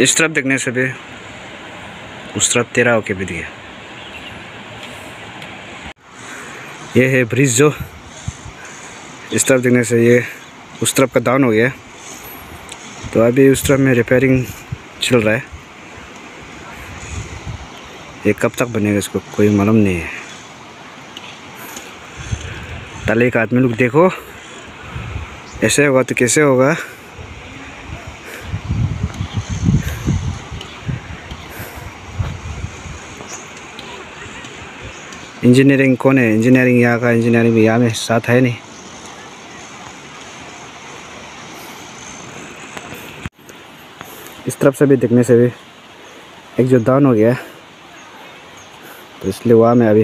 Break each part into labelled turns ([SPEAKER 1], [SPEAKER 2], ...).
[SPEAKER 1] इस तरफ़ देखने से भी, उस तरफ़ तेरा होके भी दिया। ये है ब्रिज जो, इस तरफ़ देखने से ये उस तरफ़ का डाउन हो गया। तो अभी उस तरफ़ में रिपेयरिंग चल रहा है। ये कब तक बनेगा इसको कोई मालूम नहीं है। तले का आदमी लोग देखो। ऐसे होगा तो कैसे होगा? इंजीनियरिंग कौन है इंजीनियरिंग यहाँ का इंजीनियरिंग भी यहाँ में साथ है नहीं इस तरफ़ से भी, देखने से भी, एक जो डाउन हो गया तो इसलिए वहाँ में अभी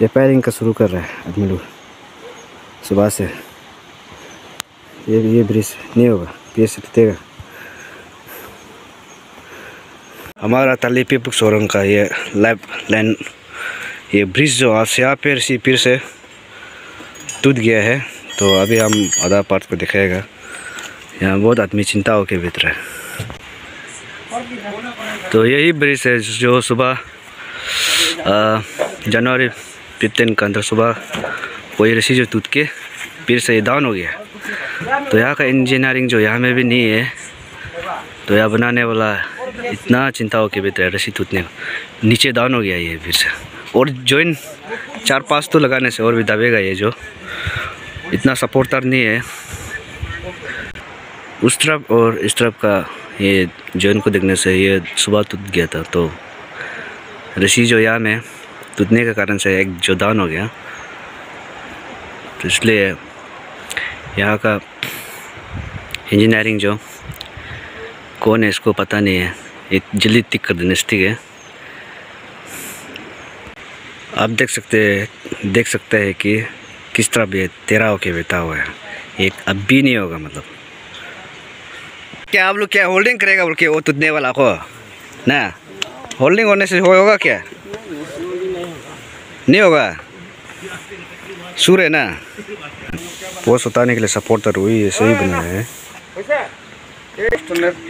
[SPEAKER 1] रिपेयरिंग का शुरू कर रहा है आदमी लोग। सुबह से। ये ये ब्रिज नहीं होगा पी से टूटेगा हमारा ताली पिपुक सोरंग का ये लाइफ लाइन ये ब्रिज जो आज से यहाँ पर सी फिर से टूट गया है तो अभी हम आधा पार्ट को दिखाएगा। यहाँ बहुत आदमी चिंता होकर बीत रहा है। तो यही ब्रिज है जो सुबह जनवरी फिफ्टीन का अंदर सुबह वही रसी जो टूट के फिर से डाउन हो गया। तो यहाँ का इंजीनियरिंग जो यहाँ में भी नहीं है तो यहाँ बनाने वाला इतना चिंता हो के बेहतर रसी टूटने नीचे डाउन हो गया ये फिर से। और जॉइन चार पाँच तो लगाने से और भी दबेगा ये जो। इतना सपोर्टर नहीं है। उस तरफ़ और इस तरफ़ का ये जॉइन को देखने से ये सुबह टूट गया था तो रसी जो यहाँ में टूटने के कारण से एक जो डाउन हो गया। तो इसलिए यहाँ का इंजीनियरिंग जो, कौन है इसको पता नहीं है। ये जल्दी टिक कर देने, ठीक है? आप देख सकते हैं, देख सकते हैं कि किस तरह भी तेरा होके बैठा हुआ है। एक अब भी नहीं होगा मतलब। क्या आप लोग क्या होल्डिंग करेगा बोल के वो टूटने वाला को? ना? होल्डिंग होने से होगा क्या? नहीं होगा? सूर है ना? पोस्ट उतारने के लिए सपोर्टर हुई सही ही बने हैं।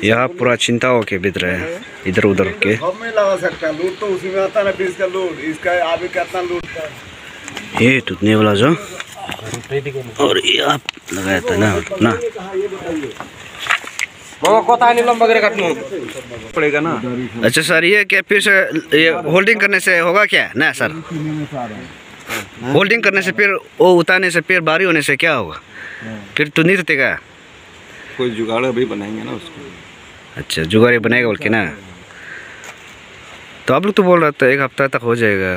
[SPEAKER 1] यहाँ पूरा चिंता हो के बीत रहे हैं इधर उधर के।
[SPEAKER 2] लगा सकता है लूट तो उसी में आता है बीस लूट इसका आगे कितना लूट
[SPEAKER 1] ये टूटने वाला जो। और ये आप लगाया था ना ना।
[SPEAKER 2] पड़ेगा ना।
[SPEAKER 1] अच्छा सर ये क्या फिर से ये होल्डिंग करने से होगा क्या? ना सर। होल्डिंग करने से फिर वो उतारने से फिर बारी होने से क्या होगा? फिर तो नहीं टूटेगा
[SPEAKER 2] कोई जुगाड़ अभी बनाएँगे ना उसको।
[SPEAKER 1] अच्छा जुगाड़ी बनाएगा बोल के ना। तो आप लोग तो बोल रहा था एक हफ़्ता तक हो जाएगा।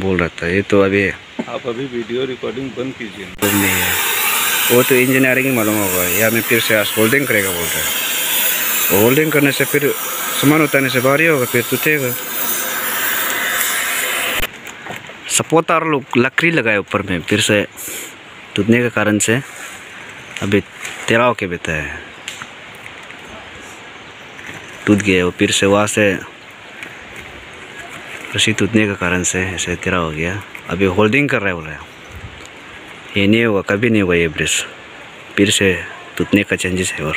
[SPEAKER 1] बोल रहा था ये तो अभी
[SPEAKER 2] आप अभी वीडियो रिकॉर्डिंग बंद कीजिए।
[SPEAKER 1] नहीं है। वो तो इंजीनियरिंग ही मालूम होगा। या मैं फिर से आज होल्डिंग करेगा बोल रहा है। होल्डिंग करने से फिर सामान उतारने से भारी होगा फिर टूटेगा। सपोर्टर लोग लकड़ी लगाए ऊपर में फिर से टूटने के कारण से। अभी तेरा के बेता है। टूट गया वो, फिर से वहाँ से रस्सी टूटने के कारण से ऐसे तेरा हो गया। अभी होल्डिंग कर रहा है बोल ये नहीं होगा, कभी नहीं होगा ये ब्रिज। फिर से टूटने का चेंजेस है और।